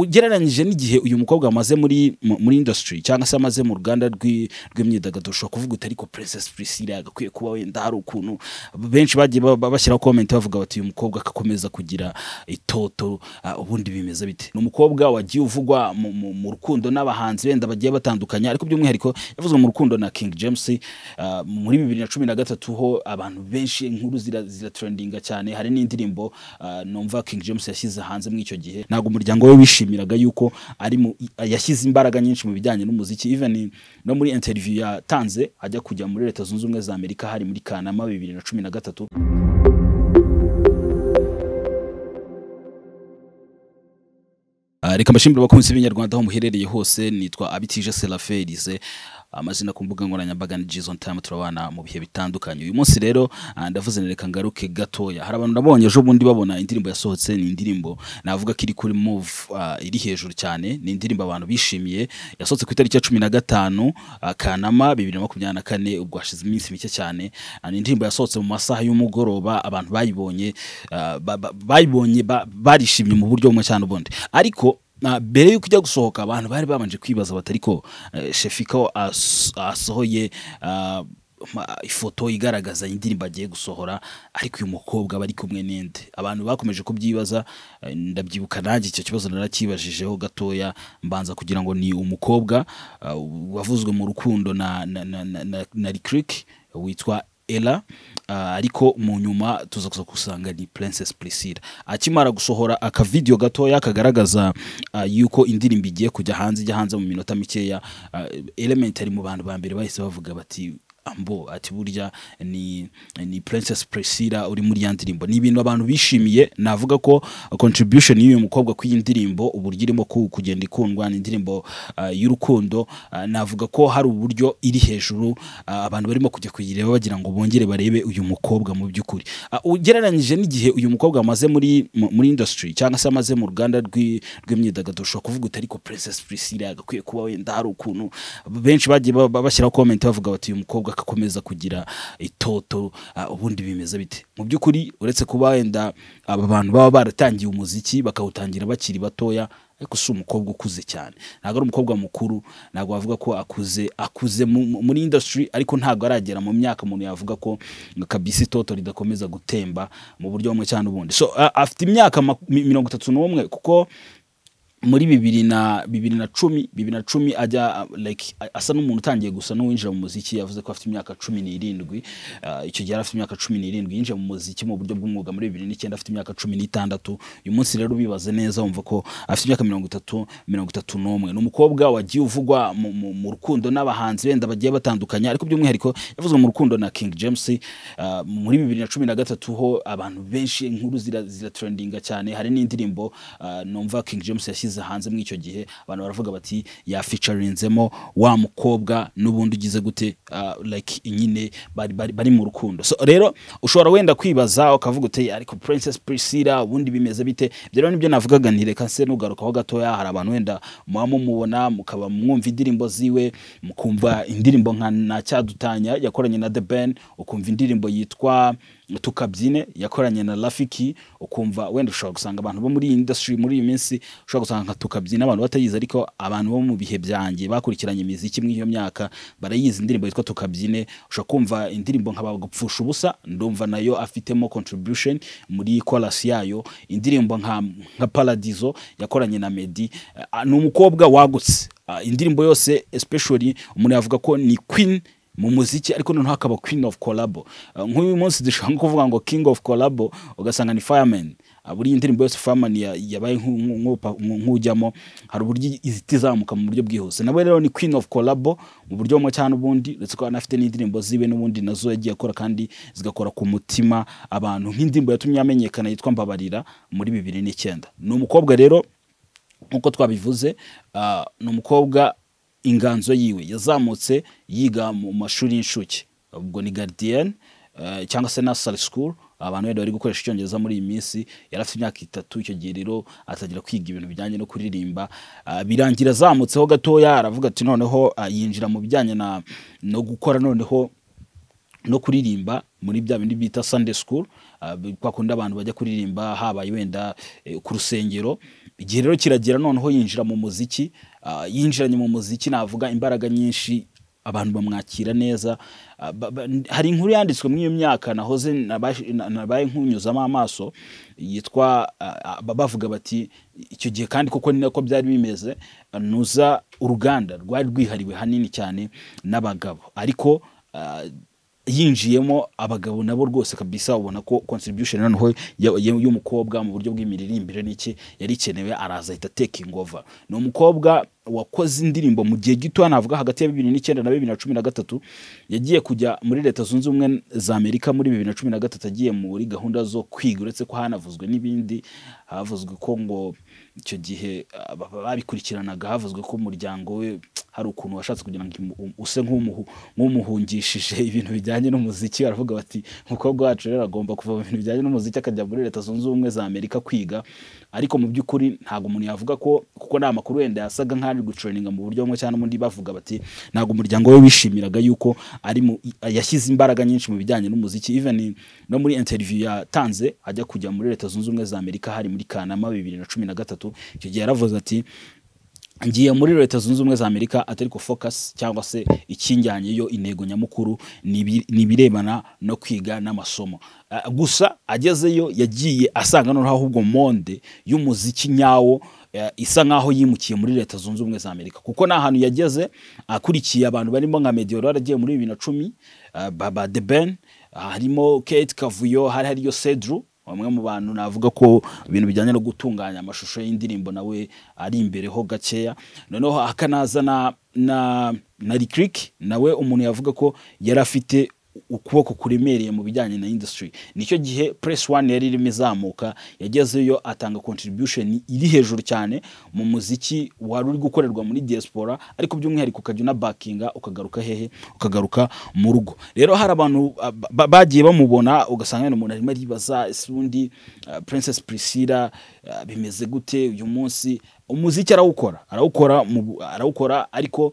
ugereranyije n'igihe uyu mukobwa amaze muri mu- muri industry cyangwa se amaze mu ruganda rw'i- rw'imyidagaduro ushobora kuvuga uti ariko princess priscilla yagakwiye kuba wenda hari ukuntu benshi bagiye ba- ba- bashyiraho comment bavuga bati uyu mukobwa agakomeza kugira itoto ah, ubundi bimeze bite? Ni umukobwa wagiye uvugwa mu, rukundo n'abahanzi wenda bagiye batandukanye ariko by'umwihariko yavuzwe mu rukundo na King James ah, muri bibiri na cumi na gatatu ho abantu benshi inkuru zira, zira trendinga cyane hari n'indirimbo ah, numva King James yashyize hanze muri icyo gihe. Ntabwo umuryango we wishimiraga yuko ari yashyize imbaraga nyinshi mu bijyanye n'umuziki. Even no muri interview yatanze ajya kujya muri leta zunze ubumwe za Amerika hari muri Kanama bibiri na cumi na gatatu. Ah, reka mbashimire abakunzi b'inyarwanda aho muherereye hose nitwa abitije seraferize amazina ku mbuga nkoranyambaga ni Jason Time turabana mu bihe bitandukanye. Uyu munsi rero ah, ndavuze ni reka ngaruke gatoya. Hari abantu nabonye ejo bundi babona indirimbo yasohotse ni indirimbo navuga ko iri kuri move ah, iri hejuru cyane ni indirimbo abantu bishimiye. Yasohotse ku itariki ya cumi na gatanu ah, Kanama bibiri na makumyabiri na kane ubwo hashize iminsi mike cyane. Ni indirimbo yasohotse mu masaha y'umugoroba abantu bayibonye ba- ba- bayibonye ba- barishimye mu buryo bumwe cyane ubundi. Ariko mbere y'uko ijya gusohoka abantu bari babanje kwibaza bati ariko eh, Shefika as- asohoye ah, ifoto igaragaza indirimbo agiye gusohora ariko uyu mukobwa bari kumwe n'indi. Abantu bakomeje kubyibaza eh, ndabyibuka nanjye icyo kibazo narakibajijeho gatoya mbanza kugira ngo ni umukobwa ah, wavuzwe mu rukundo na na na, na, witwa Ella uh, ariko mu nyuma tuza kuza gusanga ni Princess Priscilla. Akimara gusohora aka video gatoya kagaragaza uh, yuko indirimbo igiye kujya hanze ijya hanze mu minota mikeya uh, element ari mu bantu ba mbere bahise bavuga bati ambo ati burya ni ni Princess Priscilla uri muri ya ndirimbo. Ni ibintu abantu bishimiye. Navuga ko contribution y'uyu mukobwa ku iyi ndirimbo uburyo irimo ku- kugenda ikundwa ni indirimbo uh, y'urukundo. Uh, navuga ko hari uburyo iri hejuru uh, abantu barimo kujya kuyireba bagira ngo bongere barebe uyu mukobwa mu by'ukuri. Ugereranyije n'igihe uyu mukobwa amaze muri mu- muri industry cyangwa se amaze mu ruganda rw'i- rw'imyidagaduro ushobora kuvuga uti ariko Princess Priscilla yagakwiye kuba wenda hari ukuntu. Benshi bagiye ba- ba- bashyiraho comment bavuga bati uyu mukobwa agakomeza kugira itoto ah, ubundi bimeze bite? Mu by'ukuri uretse kuba wenda aba bantu baba baratangiye umuziki bakawutangira bakiri batoya ariko si umukobwa ukuze cyane. Ntabwo ari umukobwa mukuru ntabwo wavuga ko akuze akuze mu- mu- muri industry ariko ntabwo aragera mu myaka umuntu yavuga ko ngo kabisa itoto ridakomeza gutemba mu buryo bumwe cyangwa ubundi so a- afite imyaka mirongo itatu n'umwe kuko muri bibiri na bibiri na cumi bibiri na cumi ajya uh, like asa n'umuntu utangiye gusa n'uwinjira mu muziki yavuze ko afite imyaka cumi n'irindwi. Uh, icyo gihe yari afite imyaka cumi n'irindwi yinjiye mu muziki mu buryo bw'umwuga muri bibiri n'icyenda afite imyaka cumi n'itandatu. Uyu munsi rero bibaze neza wumva ko afite imyaka mirongo itatu mirongo itatu n'umwe. Ni umukobwa wagiye uvugwa mu, rukundo n'abahanzi wenda bagiye batandukanye ariko by'umwihariko yavuzwe mu rukundo na King James. Uh, muri bibiri na cumi na gatatu ho abantu benshi inkuru zira, zira trendinga cyane. Hari n'indirimbo numva King James yashyize hanze muri icyo gihe abantu baravuga bati ya featurinzemo wa mukobwa n'ubundi ugize gute? Uh, like nyine bari, mu rukundo. So rero ushobora wenda kwibaza ukavuga uti ariko Princess Priscilla ubundi bimeze bite? Ibyo rero ni byo navugaga nti reka se nugarukaho gatoya hari abantu wenda muba mumubona mukaba mwumva indirimbo ziwe mukumva indirimbo nka na cyadutanya yakoranye na The Ben ukumva indirimbo yitwa tukabyine yakoranye na Rafiki ukumva wenda ushobora gusanga abantu bo muri iyi industry muri iyi minsi ushobora gusanga nka tukabyine abantu batayizi ariko abantu bo mu bihe byanjye bakurikiranye imiziki muri iyo myaka barayizi indirimbo yitwa tukabyine ushobora kumva indirimbo nka bagupfusha ubusa ndumva na yo afitemo contribution muri chorus yayo indirimbo nka nka Paradiso yakoranye na Meddy Ah, ni umukobwa wagutse. Ah, indirimbo yose especially umuntu yavuga ko ni queen mu muziki ariko noneho hakaba queen of collabo. Uh, nk'uyu munsi dushobora kuvuga ngo king of collabo ugasanga ni fireman. Uh, buriya indirimbo yose ya- yabaye nk'ujyamo hari uburyo ihita izamuka mu buryo bwihuse. Nawe rero ni queen of collabo mu buryo bumwe cyangwa ubundi uretse ko anafite n'indirimbo ziwe n'ubundi na zo yagiye akora kandi zigakora ku mutima abantu. Nk'indirimbo yatumye amenyekana yitwa mbabarira muri bibiri n'icyenda. Ni umukobwa rero nk'uko twabivuze ah, ni umukobwa inganzo yiwe. Yazamutse yiga mu mashuri y'incuke. Ubwo ni garidiyeni cyangwa se nasari sikuru abantu bari gukoresha icyongereza muri iyi minsi yari afite imyaka itatu icyo gihe rero atangira kwiga ibintu bijyanye no kuririmba. Ah, birangira azamutseho gatoya aravuga ati noneho ah, yinjira mu bijyanye no gukora noneho no kuririmba muri bya bindi bita school. ah, kwa kundi abantu bajya kuririmba habaye wenda eh, ku rusengero. Igihe rero kiragera noneho yinjira mu muziki. Ah, yinjiranye mu muziki navuga imbaraga nyinshi abantu bamwakira neza. Ah, hari inkuru yanditswe muri iyo myaka nahoze nabaye nkunyuzamo amaso yitwa ah, ah, bavuga bati icyo gihe kandi koko ni nako byari bimeze. Ah, nuza uruganda rwari rwihariwe hanini cyane n'abagabo. Ariko ah, yinjiyemo abagabo nabo rwose kabisa ubona ko contribution noneho y'umukobwa mu buryo bw'imiririmbire n'iki yari ikenewe araza ahita taking over ni umukobwa wakoze indirimbo mu gihe gito navuga hagati ya bibiri n'icyenda na bibiri na cumi na gatatu yagiye kujya muri leta zunze ubumwe za amerika muri bibiri na cumi na gatatu agiye muri gahunda zo kwiga. Uretse ko hanavuzwe n'ibindi havuzwe ko ngo icyo gihe ba- babikurikiranaga havuzwe ko umuryango we hari ukuntu washatse kugira ngo use nk'umuhu- nk'umuhungishije ibintu bijyanye n'umuziki. Baravuga bati umukobwa wacu rero agomba kuva mu bintu bijyanye n'umuziki akajya muri leta zunze ubumwe za amerika kwiga. Ariko mu by'ukuri ntabwo umuntu yavuga ko kuko nta makuru wenda yasaga nk'ari gucuraninga mu buryo bumwe cyangwa ubundi bavuga bati ntabwo umuryango we wishimiraga yuko ari yashyize imbaraga nyinshi mu bijyanye n'umuziki. Even no muri interview yatanze ajya kujya muri leta zunze ubumwe za amerika hari muri kanama bibiri na cumi na gatatu icyo gihe yaravuze ati ngiye muri leta zunze ubumwe za amerika atari ko focus cyangwa se ikinjyanyeyo intego nyamukuru ni ibi- ni ibirebana no kwiga n'amasomo. Ah, gusa agezeyo yagiye asanga noneho ahubwo monde y'umuziki nyawo eh, isa nkaho yimukiye muri leta zunze ubumwe za amerika. Kuko ni ahantu yageze akurikiye abantu barimo nka medioro yaragiye muri bibiri na cumi ah, baba de ben harimo kate kavuyo hari hariyo cedru bamwe mu bantu navuga ko ibintu bijyanye no gutunganya amashusho y'indirimbo nawe ari imbere ho gakeya. Noneho hakanaza na na na Lick nawe umuntu yavuga ko yari afite ukuboko kuremereye mu bijyanye na industry. Nicyo gihe press one yari irimo izamuka yagezeyo atanga contribution iri hejuru cyane mu muziki wari uri gukorerwa muri diaspora ariko by'umwihariko ukajya unabakinga ukagaruka hehe ukagaruka mu rugo. Rero hari abantu ah, ba- bagiye bamubona ugasanga umuntu arimo aribaza ese ubundi ah, princess priscilla ah, bimeze gute uyu munsi? Umuziki arawukora arawukora arawukora ariko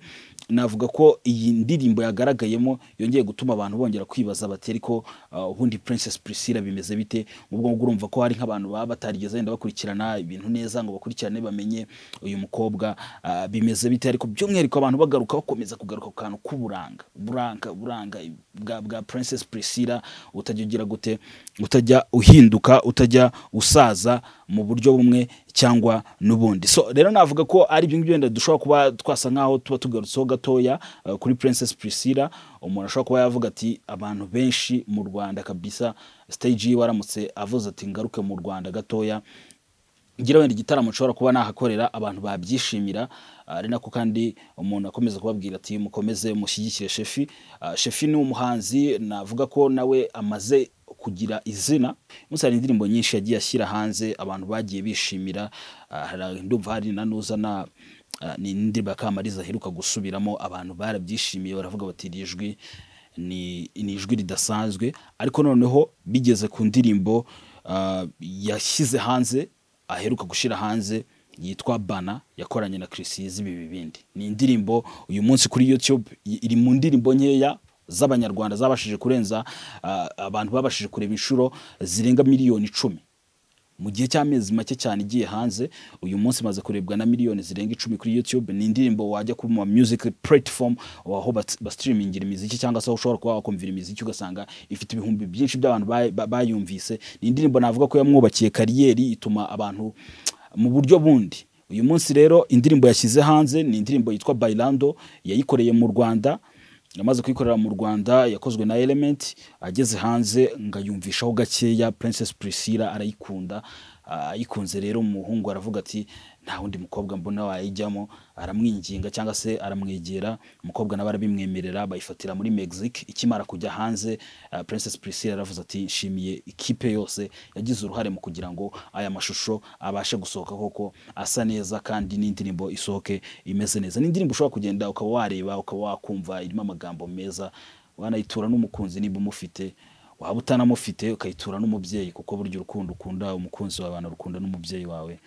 navuga ko iyi ndirimbo yagaragayemo yongeye gutuma abantu bongera kwibaza bati ariko uh, ubundi princess priscilla bimeze bite? Ubwo ngubwo urumva ko hari nk'abantu baba batarigeze wenda bakurikirana ibintu neza ngo bakurikirane bamenye uyu mukobwa uh, bimeze bite? Ariko by'umwihariko abantu bagaruka bakomeza kugaruka ku kantu k'uburanga buranga buranga bwa princess priscilla utajya ugira gute? Utajya uhinduka utajya usaza mu buryo bumwe cyangwa n'ubundi. So rero navuga ko ari ibyo ngibyo wenda dushobora kuba twasa nkaho tuba tugarutseho gatoya uh, kuri princess priscilla umuntu ashobora kuba yavuga ati abantu benshi mu rwanda kabisa stage yiwe aramutse avuze ati ngaruke mu rwanda gatoya ngira wenda igitaramo nshobora kuba nahakorera abantu babyishimira ari nako kandi umuntu akomeza kubabwira ati mukomeze mushyigikire shefi. Ah, shefi ni umuhanzi navuga ko nawe amaze kugira izina. Munsi hari indirimbo nyinshi yagiye ashyira hanze abantu bagiye bishimira. Ah, ndumva hari na nuza na ah, ni indirimbo ya kamariza aheruka gusubiramo. Abantu barabyishimiye baravuga bati iri jwi ni ijwi ridasanzwe. Ariko noneho bigeze ku ndirimbo ah, yashyize hanze aheruka gushyira hanze yitwa bana yakoranye na Chris ibi bibindi ni indirimbo uyu munsi kuri YouTube iri mu ndirimbo nkeya. Z'abanyarwanda zabashije kurenza ah, abantu babashije kureba inshuro zirenga miliyoni icumi. Mu gihe cy'amezi make cyane igiye hanze uyu munsi imaze kurebwa na miliyoni zirenga icumi kuri YouTube. Ni indirimbo wajya ku ma music platform aho bas- bastreamingira imiziki cyangwa se aho ushobora kuba wakumvira imiziki ugasanga ifite ibihumbi byinshi by'abantu bay- ba- bayumvise. Ni indirimbo navuga ko yamwubakiye kariyeri ituma abantu mu buryo bundi. Uyu munsi rero indirimbo yashyize hanze ni indirimbo yitwa Bailando yayikoreye mu Rwanda. Yamaze kuyikorera mu Rwanda yakozwe na Element ageze hanze ngayumvishaho gakeya Princess Priscilla arayikunda. Ayikunze rero umuhungu aravuga ati nta wundi mukobwa mbona wayijyamo. Aramwinginga cyangwa se aramwegera. Umukobwa nawe arabimwemerera bayifatira muri Mexique. Ikimara kujya hanze ah, Princess Priscilla aravuze ati nshimiye ikipe yose yagize uruhare mu kugira ngo aya mashusho abashe gusohoka koko asa neza kandi n'indirimbo isohoke imeze neza. N'indirimbo ushobora kugenda ukaba wareba ukaba wakumva irimo amagambo meza. Wanayitura n'umukunzi niba umufite. Waba utanamufite ukayitura n'umubyeyi kuko burya urukundo ukunda umukunzi wawe wanarukunda n'umubyeyi wawe.